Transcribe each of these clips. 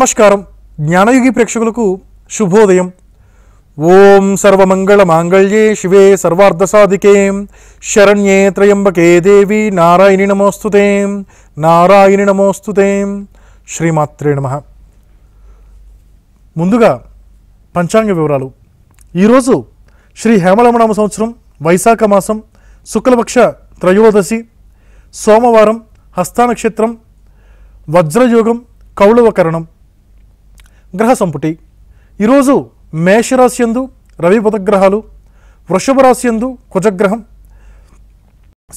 నమస్కారం. జ్ఞానయుగి ప్రేక్షకులకు శుభోదయం. ఓం సర్వమంగళ మాంగళ్యే శివే సర్వార్ధసాధికే. శరణ్యే త్రయంబకే దేవి నారాయణి నమోస్తుతే. నారాయణి నమోస్తుతే. శ్రీమాత్రే నమ. ముందుగా పంచాంగ వివరాలు. ఈరోజు శ్రీ హేమలమనామ సంవత్సరం వైశాఖ మాసం శుక్లపక్ష త్రయోదశి సోమవారం హస్తానక్షత్రం వజ్రయోగం కౌళవకరణం గ్రహ సంపుటి. ఈరోజు మేషరాశి యందు రవి బుధగ్రహాలు వృషభ రాశి యందు కుజగ్రహం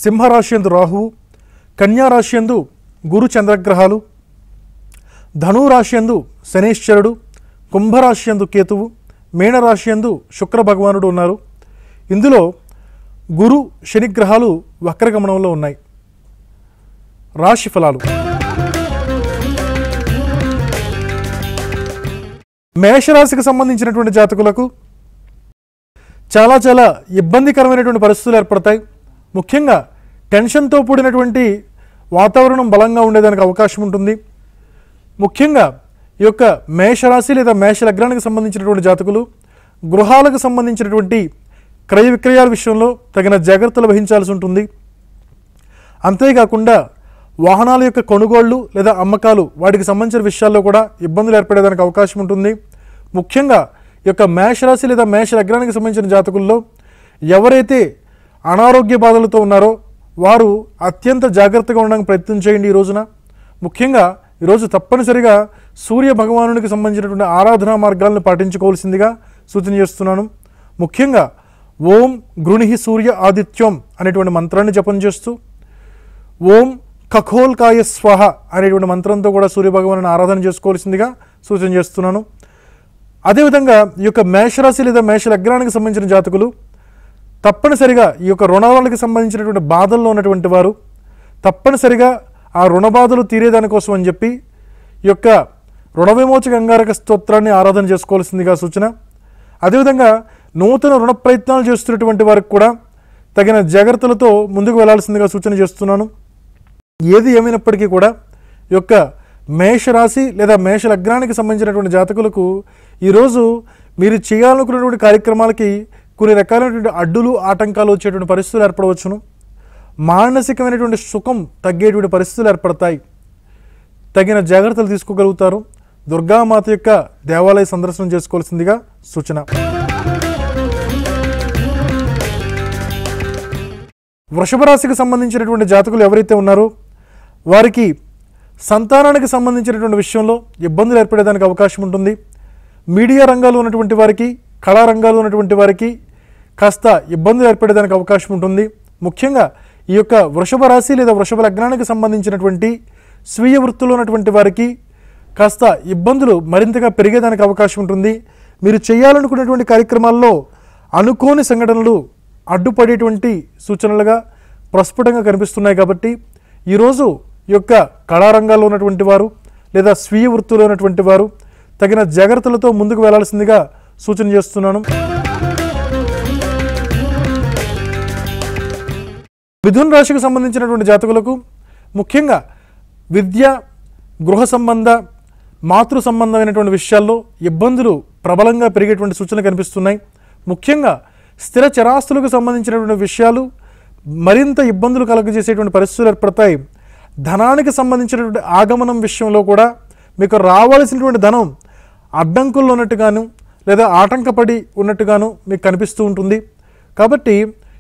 సింహరాశి యందు రాహువు కన్యారాశి యందు గురు చంద్రగ్రహాలు ధనురాశి యందు శనీశ్వరుడు కుంభరాశి యందు కేతువు మీనరాశి యందు శుక్ర భగవానుడు ఉన్నారు. ఇందులో గురు శనిగ్రహాలు వక్రగమనంలో ఉన్నాయి. రాశి ఫలాలు. మేషరాశికి సంబంధించినటువంటి జాతకులకు చాలా చాలా ఇబ్బందికరమైనటువంటి పరిస్థితులు ఏర్పడతాయి. ముఖ్యంగా టెన్షన్తో కూడినటువంటి వాతావరణం బలంగా ఉండేదానికి అవకాశం ఉంటుంది. ముఖ్యంగా ఈ యొక్క మేషరాశి లేదా మేష లగ్నానికి సంబంధించినటువంటి జాతకులు గృహాలకు సంబంధించినటువంటి క్రయ విక్రయాల విషయంలో తగిన జాగ్రత్తలు వహించాల్సి ఉంటుంది. అంతేకాకుండా వాహనాల యొక్క కొనుగోళ్ళు లేదా అమ్మకాలు వాటికి సంబంధించిన విషయాల్లో కూడా ఇబ్బందులు ఏర్పడేదానికి అవకాశం ఉంటుంది. ముఖ్యంగా ఈ యొక్క మేషరాశి లేదా మేష లగ్నానికి సంబంధించిన జాతకుల్లో ఎవరైతే అనారోగ్య బాధలతో ఉన్నారో వారు అత్యంత జాగ్రత్తగా ఉండడానికి ప్రయత్నం చేయండి ఈ రోజున. ముఖ్యంగా ఈరోజు తప్పనిసరిగా సూర్య భగవానునికి సంబంధించినటువంటి ఆరాధనా మార్గాలను పాటించుకోవాల్సిందిగా సూచన చేస్తున్నాను. ముఖ్యంగా ఓం గృణి సూర్య ఆదిత్యం అనేటువంటి మంత్రాన్ని జపం చేస్తూ ఓం కఖోల్కాయ స్వహ అనేటువంటి మంత్రంతో కూడా సూర్యభగవాను ఆరాధన చేసుకోవాల్సిందిగా సూచన చేస్తున్నాను. అదేవిధంగా ఈ యొక్క మేషరాశి లేదా మేష లగ్నానికి సంబంధించిన జాతకులు తప్పనిసరిగా ఈ యొక్క రుణాలకు సంబంధించినటువంటి బాధల్లో ఉన్నటువంటి వారు తప్పనిసరిగా ఆ రుణ బాధలు తీరేదానికోసం అని చెప్పి ఈ యొక్క రుణ విమోచక అంగారక స్తోత్రాన్ని ఆరాధన చేసుకోవాల్సిందిగా సూచన. అదేవిధంగా నూతన రుణ ప్రయత్నాలు చేస్తున్నటువంటి వారికి కూడా తగిన జాగ్రత్తలతో ముందుకు వెళ్ళాల్సిందిగా సూచన చేస్తున్నాను. ఏది ఏమైనప్పటికీ కూడా యొక్క మేషరాశి లేదా మేష లగ్నానికి సంబంధించినటువంటి జాతకులకు ఈరోజు మీరు చేయాలనుకున్నటువంటి కార్యక్రమాలకి కొన్ని రకాలైనటువంటి అడ్డులు ఆటంకాలు వచ్చేటువంటి పరిస్థితులు ఏర్పడవచ్చును. మానసికమైనటువంటి సుఖం తగ్గేటువంటి పరిస్థితులు ఏర్పడతాయి. తగిన జాగ్రత్తలు తీసుకోగలుగుతారు. దుర్గామాత యొక్క దేవాలయ సందర్శనం చేసుకోవాల్సిందిగా సూచన. వృషభ రాశికి సంబంధించినటువంటి జాతకులు ఎవరైతే ఉన్నారో వారికి సంతానానికి సంబంధించినటువంటి విషయంలో ఇబ్బందులు ఏర్పడేదానికి అవకాశం ఉంటుంది. మీడియా రంగాల్లో ఉన్నటువంటి వారికి కళా ఉన్నటువంటి వారికి కాస్త ఇబ్బందులు ఏర్పడేదానికి అవకాశం ఉంటుంది. ముఖ్యంగా ఈ యొక్క వృషభ రాశి లేదా వృషభ లగ్నానికి సంబంధించినటువంటి స్వీయ వృత్తిలో ఉన్నటువంటి వారికి కాస్త ఇబ్బందులు మరింతగా పెరిగేదానికి అవకాశం ఉంటుంది. మీరు చేయాలనుకున్నటువంటి కార్యక్రమాల్లో అనుకోని సంఘటనలు అడ్డుపడేటువంటి సూచనలుగా ప్రస్ఫుటంగా కనిపిస్తున్నాయి కాబట్టి ఈరోజు యొక్క కళారంగాల్లో ఉన్నటువంటి వారు లేదా స్వీయ వృత్తిలో ఉన్నటువంటి వారు తగిన జాగ్రత్తలతో ముందుకు వెళ్ళాల్సిందిగా సూచన చేస్తున్నాను. మిథున్ రాశికి సంబంధించినటువంటి జాతకులకు ముఖ్యంగా విద్య గృహ సంబంధ మాతృ సంబంధమైనటువంటి విషయాల్లో ఇబ్బందులు ప్రబలంగా పెరిగేటువంటి సూచనలు కనిపిస్తున్నాయి. ముఖ్యంగా స్థిర చరాస్తులకు సంబంధించినటువంటి విషయాలు మరింత ఇబ్బందులు కలగజేసేటువంటి పరిస్థితులు ఏర్పడతాయి. ధనానికి సంబంధించినటువంటి ఆగమనం విషయంలో కూడా మీకు రావాల్సినటువంటి ధనం అడ్డంకుల్లో ఉన్నట్టుగాను లేదా ఆటంకపడి ఉన్నట్టుగాను మీకు కనిపిస్తూ ఉంటుంది. కాబట్టి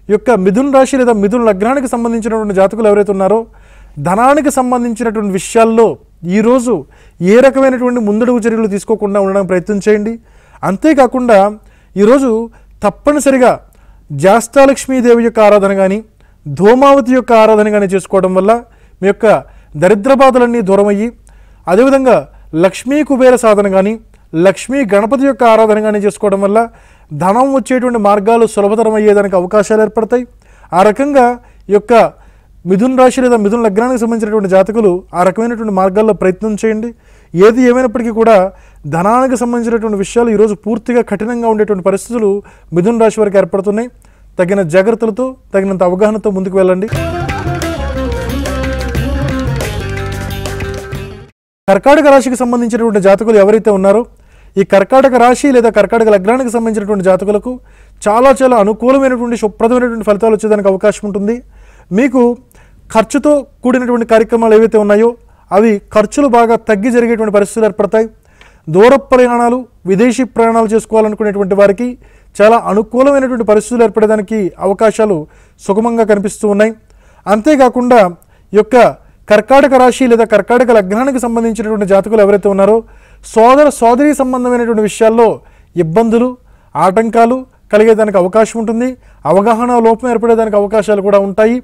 ఈ యొక్క మిథున రాశి లేదా మిథున లగ్నానికి సంబంధించినటువంటి జాతకులు ఎవరైతే ఉన్నారో ధనానికి సంబంధించినటువంటి విషయాల్లో ఈరోజు ఏ రకమైనటువంటి ముందడుగు చర్యలు తీసుకోకుండా ఉండడానికి ప్రయత్నం చేయండి. అంతేకాకుండా ఈరోజు తప్పనిసరిగా జాస్తాలక్ష్మీదేవి యొక్క ఆరాధన కానీ ధూమావతి యొక్క ఆరాధన కానీ చేసుకోవడం వల్ల మీ యొక్క దరిద్ర బాధలన్నీ దూరమయ్యి అదేవిధంగా లక్ష్మీ కుబేర సాధన కానీ లక్ష్మీ గణపతి యొక్క ఆరాధన కానీ చేసుకోవడం వల్ల ధనం వచ్చేటువంటి మార్గాలు సులభతరం అయ్యేదానికి అవకాశాలు ఏర్పడతాయి. ఆ రకంగా ఈ యొక్క మిథున్ రాశి లేదా మిథున్ లగ్నానికి సంబంధించినటువంటి జాతకులు ఆ రకమైనటువంటి మార్గాల్లో ప్రయత్నం చేయండి. ఏది ఏమైనప్పటికీ కూడా ధనానికి సంబంధించినటువంటి విషయాలు ఈరోజు పూర్తిగా కఠినంగా ఉండేటువంటి పరిస్థితులు మిథున్ రాశి వారికి ఏర్పడుతున్నాయి. తగిన జాగ్రత్తలతో తగినంత అవగాహనతో ముందుకు వెళ్ళండి. కర్కాటక రాశికి సంబంధించినటువంటి జాతకులు ఎవరైతే ఉన్నారో ఈ కర్కాటక రాశి లేదా కర్కాటక లగ్నానికి సంబంధించినటువంటి జాతకులకు చాలా చాలా అనుకూలమైనటువంటి శుభ్రదమైనటువంటి ఫలితాలు వచ్చేదానికి అవకాశం ఉంటుంది. మీకు ఖర్చుతో కూడినటువంటి కార్యక్రమాలు ఏవైతే ఉన్నాయో అవి ఖర్చులు బాగా తగ్గి జరిగేటువంటి పరిస్థితులు ఏర్పడతాయి. దూర ప్రయాణాలు విదేశీ ప్రయాణాలు చేసుకోవాలనుకునేటువంటి వారికి చాలా అనుకూలమైనటువంటి పరిస్థితులు ఏర్పడడానికి అవకాశాలు సుగమంగా కనిపిస్తూ ఉన్నాయి. అంతేకాకుండా ఈ యొక్క కర్కాటక రాశి లేదా కర్కాటక లగ్నానికి సంబంధించినటువంటి జాతకులు ఎవరైతే ఉన్నారో సోదర సోదరి సంబంధమైనటువంటి విషయాల్లో ఇబ్బందులు ఆటంకాలు కలిగేదానికి అవకాశం ఉంటుంది. అవగాహన లోపం ఏర్పడేదానికి అవకాశాలు కూడా ఉంటాయి.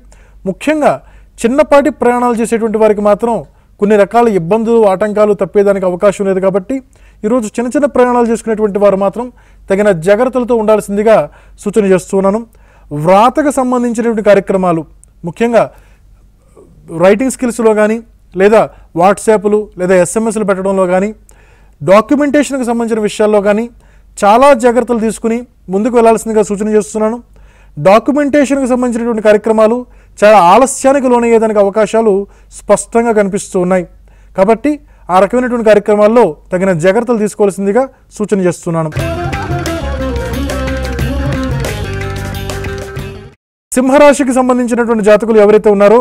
ముఖ్యంగా చిన్నపాటి ప్రయాణాలు చేసేటువంటి వారికి మాత్రం కొన్ని రకాల ఇబ్బందులు ఆటంకాలు తప్పేదానికి అవకాశం లేదు కాబట్టి ఈరోజు చిన్న చిన్న ప్రయాణాలు చేసుకునేటువంటి వారు మాత్రం తగిన జాగ్రత్తలతో ఉండాల్సిందిగా సూచన చేస్తున్నాను. వ్రాతకు సంబంధించినటువంటి కార్యక్రమాలు ముఖ్యంగా రైటింగ్ స్కిల్స్లో కానీ లేదా వాట్సాప్లు లేదా ఎస్ఎంఎస్లు పెట్టడంలో కానీ డాక్యుమెంటేషన్కి సంబంధించిన విషయాల్లో కానీ చాలా జాగ్రత్తలు తీసుకుని ముందుకు వెళ్ళాల్సిందిగా సూచన చేస్తున్నాను. డాక్యుమెంటేషన్కి సంబంధించినటువంటి కార్యక్రమాలు చాలా ఆలస్యానికి లోనయ్యేదానికి అవకాశాలు స్పష్టంగా కనిపిస్తూ ఉన్నాయి. కాబట్టి ఆ రకమైనటువంటి కార్యక్రమాల్లో తగిన జాగ్రత్తలు తీసుకోవాల్సిందిగా సూచన చేస్తున్నాను. సింహరాశికి సంబంధించినటువంటి జాతకులు ఎవరైతే ఉన్నారో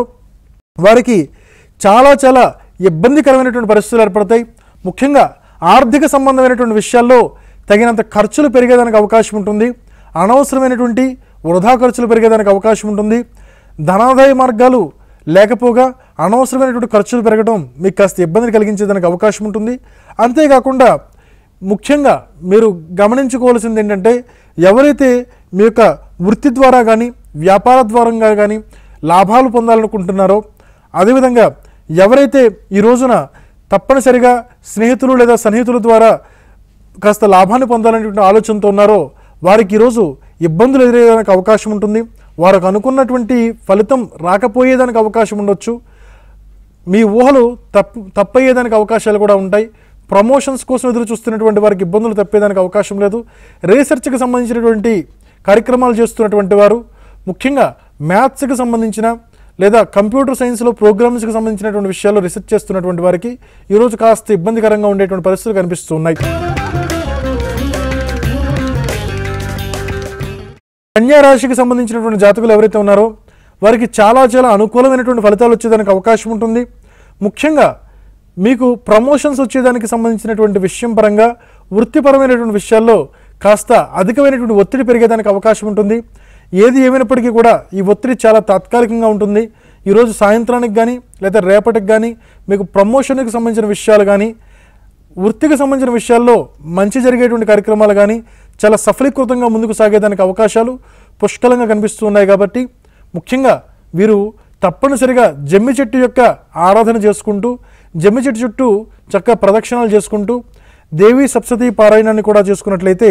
వారికి చాలా చాలా ఇబ్బందికరమైనటువంటి పరిస్థితులు ఏర్పడతాయి. ముఖ్యంగా ఆర్థిక సంబంధమైనటువంటి విషయాల్లో తగినంత ఖర్చులు పెరిగేదానికి అవకాశం ఉంటుంది. అనవసరమైనటువంటి వృధా ఖర్చులు పెరిగేదానికి అవకాశం ఉంటుంది. ధనాదాయ మార్గాలు లేకపోగా అనవసరమైనటువంటి ఖర్చులు పెరగడం మీకు కాస్త ఇబ్బందిని కలిగించేదానికి అవకాశం ఉంటుంది. అంతేకాకుండా ముఖ్యంగా మీరు గమనించుకోవాల్సింది ఏంటంటే ఎవరైతే మీ యొక్క వృత్తి ద్వారా కానీ వ్యాపార ద్వారంగా కానీ లాభాలు పొందాలనుకుంటున్నారో అదేవిధంగా ఎవరైతే ఈ రోజున తప్పనిసరిగా స్నేహితులు లేదా సన్నిహితుల ద్వారా కాస్త లాభాన్ని పొందాలనేటువంటి ఆలోచనతో ఉన్నారో వారికి ఈరోజు ఇబ్బందులు ఎదురయ్యేదానికి అవకాశం ఉంటుంది. వారికి అనుకున్నటువంటి ఫలితం రాకపోయేదానికి అవకాశం ఉండొచ్చు. మీ ఊహలు తప్పు తప్పయ్యేదానికి అవకాశాలు కూడా ఉంటాయి. ప్రమోషన్స్ కోసం ఎదురు చూస్తున్నటువంటి వారికి ఇబ్బందులు తప్పేదానికి అవకాశం లేదు. రీసెర్చ్కి సంబంధించినటువంటి కార్యక్రమాలు చేస్తున్నటువంటి వారు ముఖ్యంగా మ్యాథ్స్కి సంబంధించిన లేదా కంప్యూటర్ సైన్స్లో ప్రోగ్రామ్స్కి సంబంధించినటువంటి విషయాల్లో రీసెర్చ్ చేస్తున్నటువంటి వారికి ఈరోజు కాస్త ఇబ్బందికరంగా ఉండేటువంటి పరిస్థితులు కనిపిస్తూ ఉన్నాయి రాశికి సంబంధించినటువంటి జాతకులు ఎవరైతే ఉన్నారో వారికి చాలా చాలా అనుకూలమైనటువంటి ఫలితాలు వచ్చేదానికి అవకాశం ఉంటుంది. ముఖ్యంగా మీకు ప్రమోషన్స్ వచ్చేదానికి సంబంధించినటువంటి విషయం పరంగా వృత్తిపరమైనటువంటి విషయాల్లో కాస్త అధికమైనటువంటి ఒత్తిడి పెరిగేదానికి అవకాశం ఉంటుంది. ఏది ఏమైనప్పటికీ కూడా ఈ ఒత్తిడి చాలా తాత్కాలికంగా ఉంటుంది. ఈరోజు సాయంత్రానికి కానీ లేదా రేపటికి కానీ మీకు ప్రమోషన్కి సంబంధించిన విషయాలు కానీ వృత్తికి సంబంధించిన విషయాల్లో మంచి జరిగేటువంటి కార్యక్రమాలు కానీ చాలా సఫలీకృతంగా ముందుకు సాగేదానికి అవకాశాలు పుష్కలంగా కనిపిస్తూ ఉన్నాయి కాబట్టి ముఖ్యంగా వీరు తప్పనిసరిగా జమ్మి చెట్టు యొక్క ఆరాధన చేసుకుంటూ జమ్మి చెట్టు చుట్టూ చక్కగా ప్రదక్షిణాలు చేసుకుంటూ దేవీ సబ్సిడీ పారాయణాన్ని కూడా చేసుకున్నట్లయితే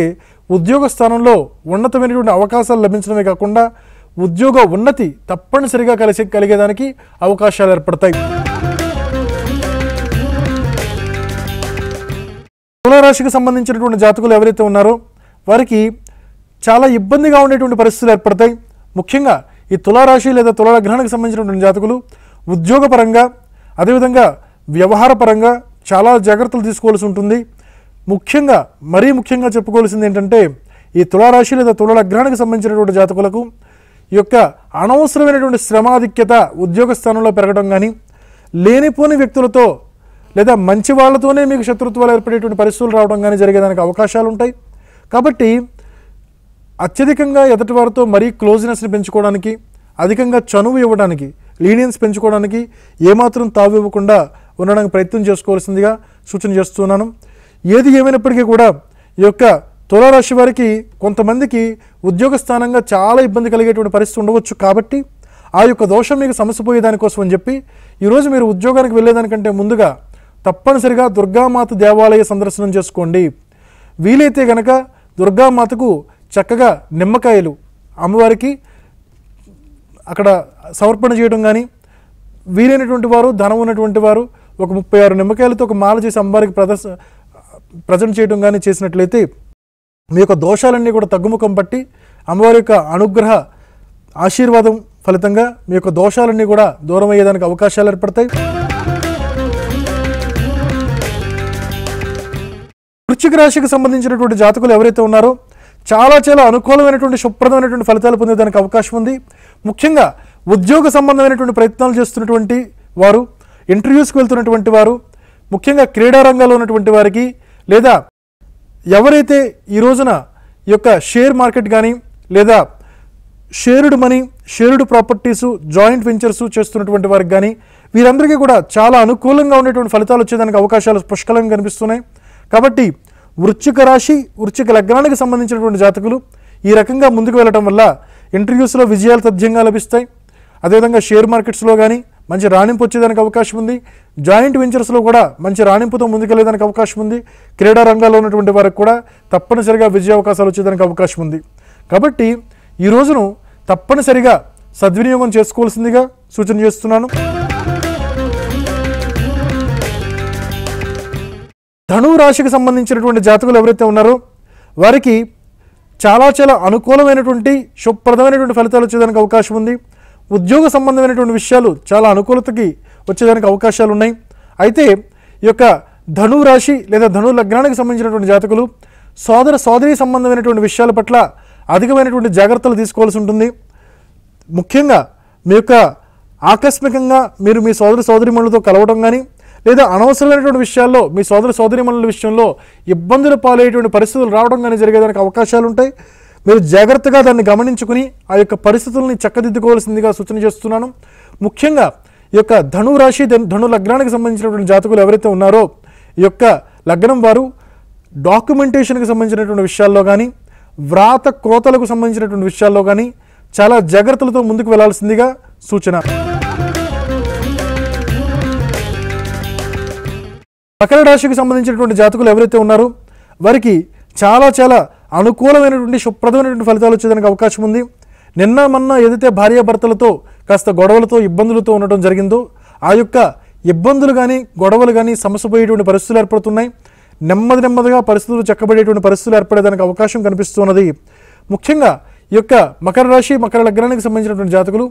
ఉద్యోగ స్థానంలో ఉన్నతమైనటువంటి అవకాశాలు లభించడమే కాకుండా ఉద్యోగ ఉన్నతి తప్పనిసరిగా కలిసి కలిగేదానికి అవకాశాలు ఏర్పడతాయి. తులారాశికి సంబంధించినటువంటి జాతకులు ఎవరైతే ఉన్నారో వారికి చాలా ఇబ్బందిగా ఉండేటువంటి పరిస్థితులు ఏర్పడతాయి. ముఖ్యంగా ఈ తులారాశి లేదా తులాగ్రహానికి సంబంధించినటువంటి జాతకులు ఉద్యోగపరంగా అదేవిధంగా వ్యవహారపరంగా చాలా జాగ్రత్తలు తీసుకోవాల్సి ఉంటుంది. ముఖ్యంగా మరీ ముఖ్యంగా చెప్పుకోవాల్సింది ఏంటంటే ఈ తులారాశి లేదా తులగ్రహానికి సంబంధించినటువంటి జాతకులకు ఈ యొక్క అనవసరమైనటువంటి శ్రమాధిక్యత ఉద్యోగ స్థానంలో పెరగడం కానీ లేనిపోని వ్యక్తులతో లేదా మంచి వాళ్ళతోనే మీకు శత్రుత్వాలు ఏర్పడేటువంటి పరిస్థితులు రావడం కానీ జరిగేదానికి అవకాశాలు ఉంటాయి కాబట్టి అత్యధికంగా ఎదుటి వారితో మరీ క్లోజ్నెస్ని పెంచుకోవడానికి అధికంగా చనువు ఇవ్వడానికి లీనియన్స్ పెంచుకోవడానికి ఏమాత్రం తావివ్వకుండా ఉండడానికి ప్రయత్నం చేసుకోవాల్సిందిగా సూచన చేస్తున్నాను. ఏది ఏమైనప్పటికీ కూడా ఈ యొక్క తులారాశి వారికి కొంతమందికి ఉద్యోగ స్థానంగా చాలా ఇబ్బంది కలిగేటువంటి పరిస్థితి ఉండవచ్చు కాబట్టి ఆ యొక్క దోషం మీకు సమస్య పోయేదానికోసం అని చెప్పి ఈరోజు మీరు ఉద్యోగానికి వెళ్ళేదానికంటే ముందుగా తప్పనిసరిగా దుర్గామాత దేవాలయ సందర్శనం చేసుకోండి. వీలైతే గనక దుర్గామాతకు చక్కగా నిమ్మకాయలు అమ్మవారికి అక్కడ సమర్పణ చేయడం కానీ వీలైనటువంటి వారు ధనం ఉన్నటువంటి వారు ఒక ముప్పై ఆరు నిమ్మకాయలతో ఒక మాల చేసి అమ్మవారికి ప్రదర్శన ప్రజెంట్ చేయడం కానీ చేసినట్లయితే మీ యొక్క దోషాలన్నీ కూడా తగ్గుముఖం పట్టి అమ్మవారి యొక్క అనుగ్రహ ఆశీర్వాదం ఫలితంగా మీ యొక్క దోషాలన్నీ కూడా దూరం అయ్యేదానికి అవకాశాలు ఏర్పడతాయి. వృశ్చిక రాశికి సంబంధించినటువంటి జాతకులు ఎవరైతే ఉన్నారో చాలా చాలా అనుకూలమైనటువంటి శుభ్రదమైనటువంటి ఫలితాలు పొందేదానికి అవకాశం ఉంది. ముఖ్యంగా ఉద్యోగ సంబంధమైనటువంటి ప్రయత్నాలు చేస్తున్నటువంటి వారు ఇంటర్వ్యూస్కి వెళ్తున్నటువంటి వారు ముఖ్యంగా క్రీడా రంగంలో ఉన్నటువంటి వారికి లేదా ఎవరైతే ఈ రోజున ఈ యొక్క షేర్ మార్కెట్ కానీ లేదా shared money shared properties joint ventures చేస్తున్నటువంటి వారికి కానీ వీరందరికీ కూడా చాలా అనుకూలంగా ఉండేటువంటి ఫలితాలు వచ్చేదానికి అవకాశాలు పుష్కలంగా కనిపిస్తున్నాయి. కాబట్టి వృశ్చిక రాశి వృశ్చిక లగ్నానికి సంబంధించినటువంటి జాతకులు ఈ రకంగా ముందుకు వెళ్ళటం వల్ల ఇంటర్వ్యూస్లో విజయాలు తథ్యంగా లభిస్తాయి. అదేవిధంగా షేర్ మార్కెట్స్లో కానీ మంచి రాణింపు వచ్చేదానికి అవకాశం ఉంది. జాయింట్ వెంచర్స్లో కూడా మంచి రాణింపుతో ముందుకెళ్ళేదానికి అవకాశం ఉంది. క్రీడా రంగాల్లో ఉన్నటువంటి వారికి కూడా తప్పనిసరిగా విజయ అవకాశాలు వచ్చేదానికి అవకాశం ఉంది. కాబట్టి ఈ రోజును తప్పనిసరిగా సద్వినియోగం చేసుకోవాల్సిందిగా సూచన చేస్తున్నాను. ధనువు రాశికి సంబంధించినటువంటి జాతకులు ఎవరైతే ఉన్నారో వారికి చాలా చాలా అనుకూలమైనటువంటి శుభప్రదమైనటువంటి ఫలితాలు వచ్చేదానికి అవకాశం ఉంది. ఉద్యోగ సంబంధమైనటువంటి విషయాలు చాలా అనుకూలతకి వచ్చేదానికి అవకాశాలు ఉన్నాయి అయితే ఈ యొక్క ధను రాశి లేదా ధను లగ్నానికి సంబంధించినటువంటి జాతకులు సోదర సోదరి సంబంధమైనటువంటి విషయాల పట్ల అధికమైనటువంటి జాగ్రత్తలు తీసుకోవాల్సి ఉంటుంది. ముఖ్యంగా మీ యొక్క ఆకస్మికంగా మీరు మీ సోదర సోదరిమణులతో కలవడం కానీ లేదా అనవసరమైనటువంటి విషయాల్లో మీ సోదర సోదరిమణుల విషయంలో ఇబ్బందులు పాలయ్యేటువంటి పరిస్థితులు రావడం కానీ జరిగేదానికి అవకాశాలు ఉంటాయి మీరు జాగ్రత్తగా దాన్ని గమనించుకుని ఆ యొక్క పరిస్థితుల్ని చక్కదిద్దుకోవాల్సిందిగా సూచన చేస్తున్నాను. ముఖ్యంగా ఈ యొక్క ధను రాశి ధను- ధను లగ్నానికి సంబంధించినటువంటి జాతకులు ఎవరైతే ఉన్నారో ఈ యొక్క లగ్నం వారు డాక్యుమెంటేషన్కి సంబంధించినటువంటి విషయాల్లో కానీ వ్రాత కోతలకు సంబంధించినటువంటి విషయాల్లో కానీ చాలా జాగ్రత్తలతో ముందుకు వెళ్ళాల్సిందిగా సూచన. మకర రాశికి సంబంధించినటువంటి జాతకులు ఎవరైతే ఉన్నారో వారికి చాలా చాలా అనుకూలమైనటువంటి శుభ్రదమైనటువంటి ఫలితాలు వచ్చేదానికి అవకాశం ఉంది. నిన్న మొన్న ఏదైతే భార్యాభర్తలతో కాస్త గొడవలతో ఇబ్బందులతో ఉండటం జరిగిందో ఆ యొక్క ఇబ్బందులు కానీ గొడవలు కానీ సమస్యపోయేటువంటి పరిస్థితులు ఏర్పడుతున్నాయి. నెమ్మది నెమ్మదిగా పరిస్థితులు చక్కబడేటువంటి పరిస్థితులు ఏర్పడేదానికి అవకాశం కనిపిస్తున్నది. ముఖ్యంగా ఈ యొక్క మకర రాశి మకర లగ్నానికి సంబంధించినటువంటి జాతకులు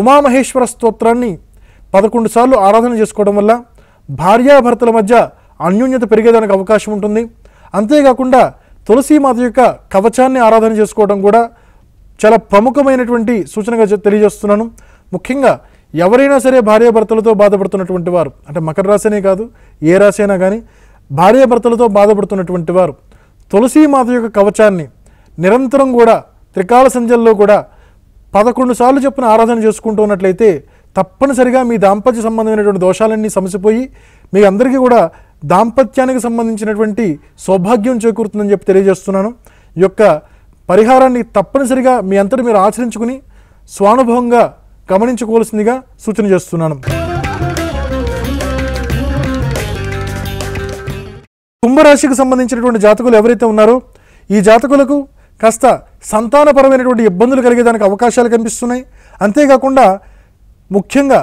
ఉమామహేశ్వర స్తోత్రాన్ని పదకొండు సార్లు ఆరాధన చేసుకోవడం వల్ల భార్యాభర్తల మధ్య అన్యోన్యత పెరిగేదానికి అవకాశం ఉంటుంది. అంతేకాకుండా తులసీమాత యొక్క కవచాన్ని ఆరాధన చేసుకోవడం కూడా చాలా ప్రముఖమైనటువంటి సూచనగా తెలియజేస్తున్నాను. ముఖ్యంగా ఎవరైనా సరే భార్యాభర్తలతో బాధపడుతున్నటువంటి వారు అంటే మకర రాశినే కాదు ఏ రాశి అయినా కానీ భార్యాభర్తలతో బాధపడుతున్నటువంటి వారు తులసీమాత యొక్క కవచాన్ని నిరంతరం కూడా త్రికాల సంధ్యల్లో కూడా పదకొండు సార్లు చొప్పున ఆరాధన చేసుకుంటున్నట్లయితే తప్పనిసరిగా మీ దాంపత్య సంబంధమైనటువంటి దోషాలన్నీ సమసిపోయి మీ అందరికీ కూడా దాంపత్యానికి సంబంధించినటువంటి సౌభాగ్యం చేకూరుతుందని చెప్పి తెలియజేస్తున్నాను. ఈ యొక్క పరిహారాన్ని తప్పనిసరిగా మీ అంతటి మీరు ఆచరించుకుని స్వానుభవంగా గమనించుకోవాల్సిందిగా సూచన చేస్తున్నాను. కుంభరాశికి సంబంధించినటువంటి జాతకులు ఎవరైతే ఉన్నారో ఈ జాతకులకు కాస్త సంతానపరమైనటువంటి ఇబ్బందులు కలిగేదానికి అవకాశాలు కనిపిస్తున్నాయి. అంతేకాకుండా ముఖ్యంగా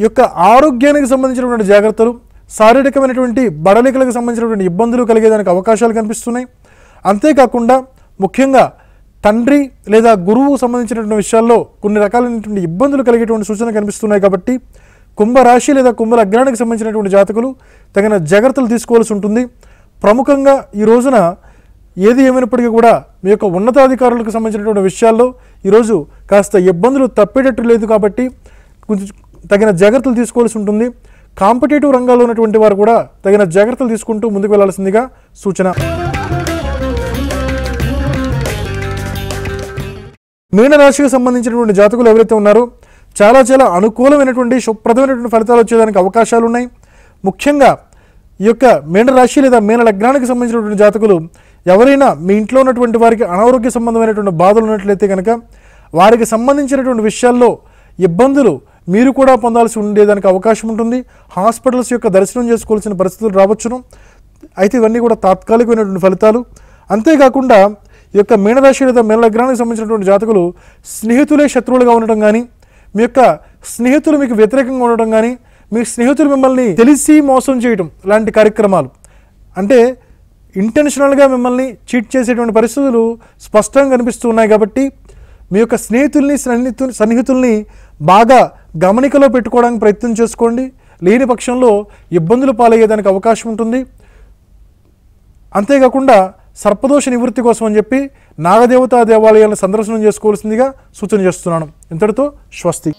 ఈ యొక్క ఆరోగ్యానికి సంబంధించినటువంటి జాగ్రత్తలు శారీరకమైనటువంటి బడలికలకు సంబంధించినటువంటి ఇబ్బందులు కలిగేదానికి అవకాశాలు కనిపిస్తున్నాయి. అంతేకాకుండా ముఖ్యంగా తండ్రి లేదా గురువు సంబంధించినటువంటి విషయాల్లో కొన్ని రకాలైనటువంటి ఇబ్బందులు కలిగేటువంటి సూచనలు కనిపిస్తున్నాయి కాబట్టి కుంభరాశి లేదా కుంభ అగ్రానికి సంబంధించినటువంటి జాతకులు తగిన జాగ్రత్తలు తీసుకోవాల్సి ఉంటుంది. ప్రముఖంగా ఈ రోజున ఏది ఏమైనప్పటికీ కూడా మీ యొక్క ఉన్నతాధికారులకు సంబంధించినటువంటి విషయాల్లో ఈరోజు కాస్త ఇబ్బందులు తప్పేటట్టు లేదు కాబట్టి కొంచెం తగిన జాగ్రత్తలు తీసుకోవాల్సి ఉంటుంది. కాంపిటేటివ్ రంగాల్లో ఉన్నటువంటి వారు కూడా తగిన జాగ్రత్తలు తీసుకుంటూ ముందుకు వెళ్ళాల్సిందిగా సూచన. మీనరాశికి సంబంధించినటువంటి జాతకులు ఎవరైతే ఉన్నారో చాలా చాలా అనుకూలమైనటువంటి శుభ్రదమైనటువంటి ఫలితాలు వచ్చేదానికి అవకాశాలు ఉన్నాయి ముఖ్యంగా ఈ యొక్క మీనరాశి లేదా మీన లగ్నానికి సంబంధించినటువంటి జాతకులు ఎవరైనా మీ ఇంట్లో ఉన్నటువంటి వారికి అనారోగ్య సంబంధమైనటువంటి బాధలు ఉన్నట్లయితే కనుక వారికి సంబంధించినటువంటి విషయాల్లో ఇబ్బందులు మీరు కూడా పొందాల్సి ఉండేదానికి అవకాశం ఉంటుంది. హాస్పిటల్స్ యొక్క దర్శనం చేసుకోవాల్సిన పరిస్థితులు రావచ్చును. అయితే ఇవన్నీ కూడా తాత్కాలికమైనటువంటి ఫలితాలు. అంతేకాకుండా ఈ యొక్క మీనరాశి లేదా మీనలగ్నానికి సంబంధించినటువంటి జాతకులు స్నేహితులే శత్రువులుగా ఉండటం కానీ మీ యొక్క స్నేహితులు మీకు వ్యతిరేకంగా ఉండటం కానీ మీ స్నేహితులు మిమ్మల్ని తెలిసి మోసం చేయటం లాంటి కార్యక్రమాలు. అంటే ఇంటెన్షనల్గా మిమ్మల్ని చీట్ చేసేటువంటి పరిస్థితులు స్పష్టంగా కనిపిస్తూ ఉన్నాయి కాబట్టి మీ యొక్క స్నేహితుల్ని సన్నిహితు సన్నిహితుల్ని బాగా గమనికలో పెట్టుకోవడానికి ప్రయత్నం చేసుకోండి. లేని పక్షంలో ఇబ్బందులు పాలయ్యేదానికి అవకాశం ఉంటుంది. అంతేకాకుండా సర్పదోష నివృత్తి కోసం అని చెప్పి నాగదేవతా దేవాలయాలను సందర్శనం చేసుకోవాల్సిందిగా సూచన చేస్తున్నాను. ఇంతటితో స్వస్తి.